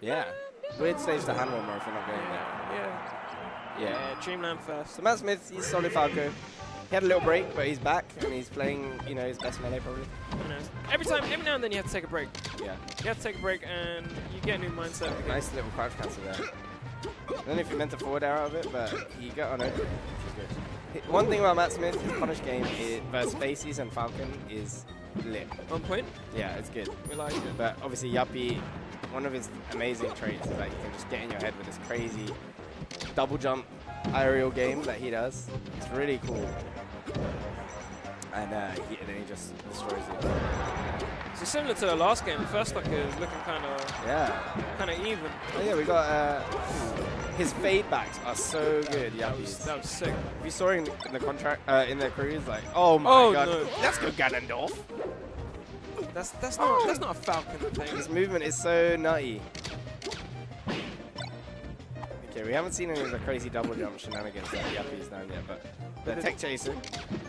Yeah. Weird stage to handle more if you're not going there. Yeah. Yeah. Yeah, Dreamland first. So Matt Smith, he's solid Falco. He had a little break, but he's back and he's playing, you know, his best melee probably. You every time, every now and then you have to take a break. Yeah. You have to take a break and you get a new mindset. Again. Nice little crouch cancel there. I don't know if you meant to forward air out of it, but he got on over, which is good. Hi- One thing about Matt Smith, his punish game is, versus Spaceys and Falcon is lit. On point. Yeah, it's good. We like it. But obviously Jeapie, one of his amazing traits is that you can just get in your head with this crazy double jump aerial game that he does. It's really cool. And, uh, he, and then he just destroys it. So similar to the last game, the first stock is looking kind of Yeah. kind of even. Oh yeah, we got uh, his fade backs are so good. That was, that was sick. If you saw in, in the contract uh, in the cruise, like, oh my Oh, god, no. let's go Ganondorf. That's that's not that's not a Falcon thing. His movement is so nutty. Okay, we haven't seen any of the crazy double jump shenanigans that Jeapie's done yet, but the But tech chaser.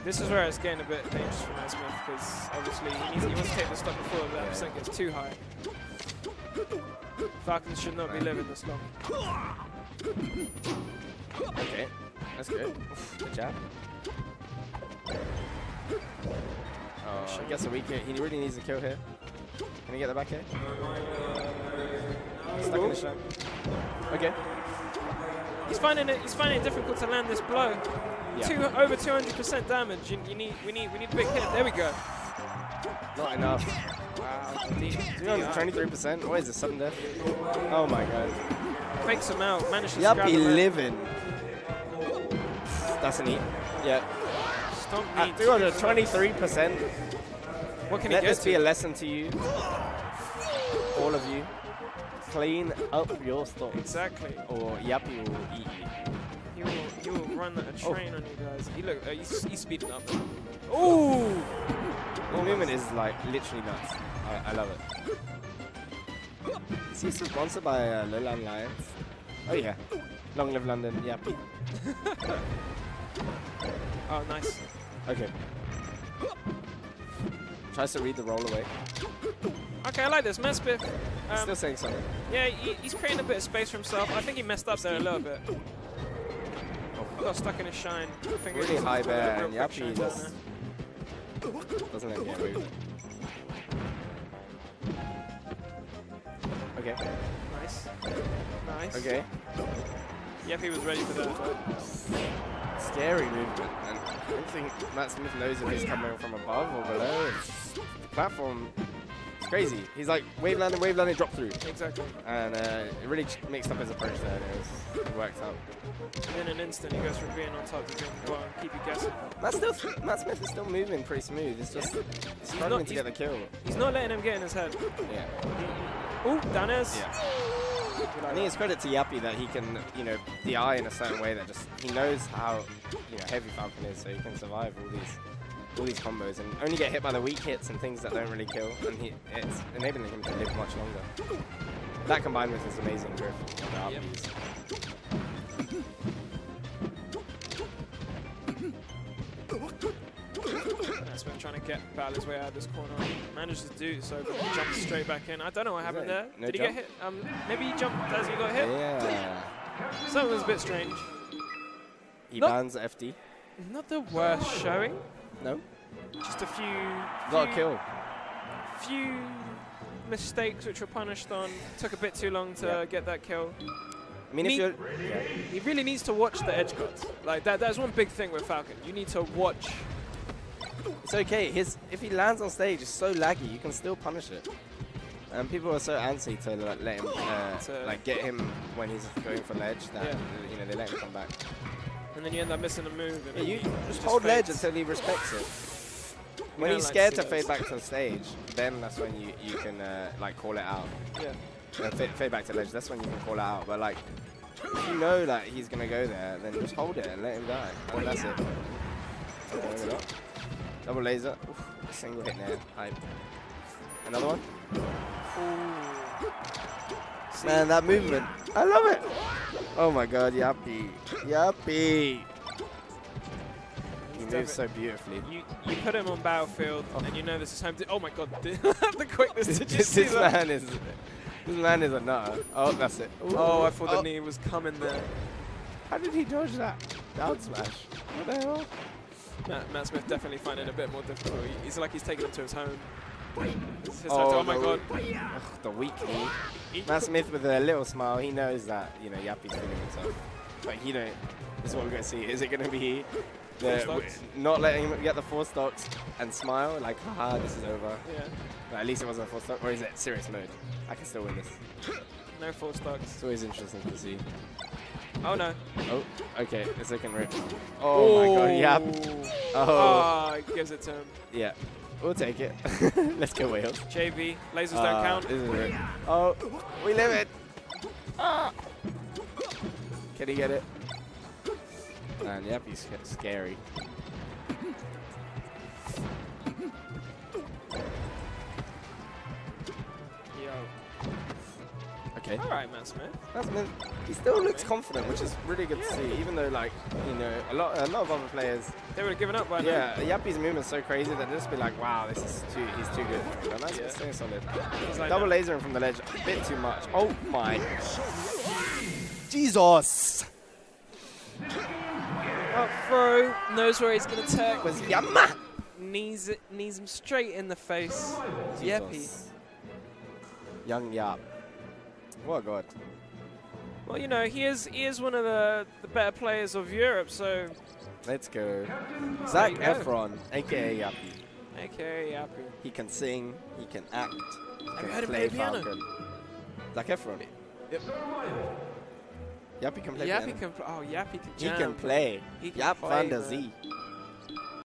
This is where it's getting a bit dangerous for Matt Smith because obviously he, needs, he wants to take the stock before that percent gets too high. Falcons should not be living this long. Okay, that's good. Oof, Good jab. Oh, I guess a weak hit. He really needs a kill here. Can he get the back hit? Stuck in the shot. Okay. He's finding it. He's finding it difficult to land this blow. Yeah. Two, over 200% damage. You, you need. We need. We need a big hit. There we go. Not enough. Wow. D- 23%? What is this, sudden death? Oh my god. Fakes him out. Manages to grab Jeapie him out. living. That's a neat. Yeah. Stomp At 223%. What can Let he this be a lesson to you. All of you. Clean up your stock. Exactly. Or Jeapie will eat you. He will, he will run a Oh. train on you guys. He look. Uh, he's, he's speeding up. Ooh. The movement is like literally nuts. I, I love it. Is he sponsored by uh, Lowland Lions? Oh yeah. Long live London. Jeapie. Oh, nice. Okay. Tries to read the roll away. Okay, I like this. Matt Smith. Um, Still saying something. yeah, he, he's creating a bit of space for himself. I think he messed up there a little bit. Got stuck in his shine. Really high quick and shine just doesn't let get away. Okay. Nice. Nice. Okay. Yep, he was ready for that. Scary movement. And I don't think Matt Smith knows if he's coming from above or below. The platform is crazy. He's like wave landing, wave landing, drop through. Exactly. And uh, it really mixed up his approach there. and It, was, it worked out. In an instant, he goes from being on top to being bottom. Keep you guessing. Matt, still, Matt Smith is still moving pretty smooth. It's just he's struggling not- to get the kill. He's not letting him get in his head. Yeah. Ooh, down airs. Yeah. I think it's credit to Jeapie that he can, you know, DI in a certain way that just he knows how, you know, heavy Falcon is, so he can survive all these, all these combos and only get hit by the weak hits and things that don't really kill, and he, it's enabling him to live much longer. That combined with his amazing grip, Yep. Been trying to get his way out of this corner. Managed to do so, but he jumped straight back in. I don't know what happened there. No Did he jump? get hit? Um, maybe he jumped as he got hit. Yeah. Something was a bit strange. He No. bans FD. Not the worst showing. No. Just a few, Got a few, kill. few mistakes which were punished on. Took a bit too long to Yeah. get that kill. I mean, Me- if you're, yeah. He really needs to watch the edge guards. Like that. That's one big thing with Falcon. You need to watch. It's okay. His if he lands on stage, it's so laggy. You can still punish it. And people are so antsy to like, let him, uh, To- like get him when he's going for ledge that Yeah. you know they let him come back. And then you end up missing a move. And Yeah, you he just hold ledge until he respects it. When don't he's like scared to to fade back to the stage, then that's when you you can uh, like call it out. Yeah. Uh, fade, fade back to ledge. That's when you can call it out. But like, if you know that he's gonna go there, then just hold it and let him die. And that's it. So, there we go. Double laser. Oof, single hit there. Hype. Another one. See, Man, that movement. I love it. Oh my god, Jeapie. Jeapie. He moves so beautifully. You, you put him on battlefield, oh. and you know this is home. To, oh my god, the, quickness! You this see this man is This man is a nutter. Oh, that's it. Ooh. Oh, I thought Oh, the knee was coming there. How did he dodge that? Down smash. What the hell? Matt, Matt Smith definitely finding it a bit more difficult. He- He's like he's taking him to his home. His Oh, oh, my god. Ugh, the weak knee. He- Matt Smith with a little smile, he knows that, you know, Jeapie's feeling himself. But, you know, this is what we're going to see. Is it going to be the, not letting him get the four stocks and smile, like, haha, this is over. Yeah, But at least it wasn't a four stock. Or is it serious mode? I can still win this. no four stocks. It's always interesting to see. Oh no. Oh, okay, the second rip. Oh my god, yep. Oh, Oh, he gives it to him. yeah. We'll take it. Let's go Wales. JV, lasers don't Uh, count. Is it. Oh, we live it. Ah. Can he get it? Man, yep, he's sca- scary. Okay. All right, Matt Smith. That's meant, he still looks confident, which is really good to see. Even though, like, you know, a lot, a lot of other players, They would have given up by now. yeah, Jeapie's movement's so crazy that they'll just be like, wow, this is too, he's too good. And that's Yeah. solid. Like, Double no. lasering from the ledge, a bit too much. Oh my. Jesus. Up throw, knows where he's gonna tech. Was Yamma. Knees it, knees him straight in the face. Jesus. Young Yap. What a god. Well, you know, he is he is one of the, the better players of Europe, so Let's go. Zac. Efron, aka Jeapie. aka Jeapie. He can sing, he can act, he can him play play piano? Falcon. Zac Efron. Yep. Jeapie can play Jeapie piano. can pl- oh Jeapie can He can play. He can Yap play, van der. Zee.